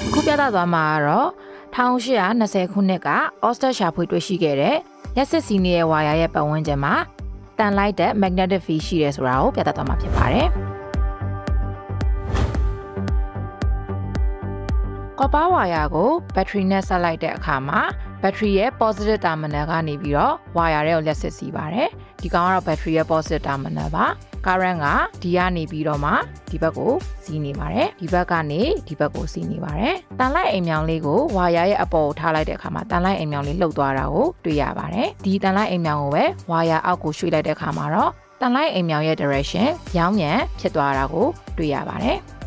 ပြသသွားမှာကတော့1820ခုနှစ်ကအော့စတက်ရှာဖွေတွေ့ရှိခဲ့တဲ့ရက်စစ်စီနီရဲ့ဝါယာရဲ့ပတ်ဝန်းကျင်မှာတန်လိုက်တဲ့ magnetic field ရှိတယ်ဆိုတာကိုပြသသွားမှာဖြစ်ပါတယ်။ကော်ပါဝါယာကိုဘက်ထရီနဲ့ဆက်လိုက်တဲ့အခါမှာ ဘက်ထရီရဲ့ positive terminal ကနေပြီးတော့ဝါယာတွေကိုလက်စစ်စီပါတယ်။ဒီကောင်ကတော့ဘက်ထရီရဲ့ positive terminal ပါ။ current ကဒီကနေပြီးတော့မှဒီဘက်ကိုစီးနေပါတယ်။ဒီဘက်ကနေဒီဘက်ကိုစီးနေပါတယ်။တန်လိုက်အိမ်မြောင်လေးကိုဝါယာရဲ့အပေါ်ကိုထားလိုက်တဲ့အခါမှာတန်လိုက်အိမ်မြောင်လေးလှုပ်သွားတာကိုတွေ့ရပါတယ်။ဒီတန်လိုက်အိမ်မြောင်ကိုပဲဝါယာအောက်ကိုရွှေ့လိုက်တဲ့အခါမှာတော့တန်လိုက်အိမ်မြောင်ရဲ့ direction ရောင်းမြန်ဖြစ်သွားတာကိုတွေ့ရပါတယ်။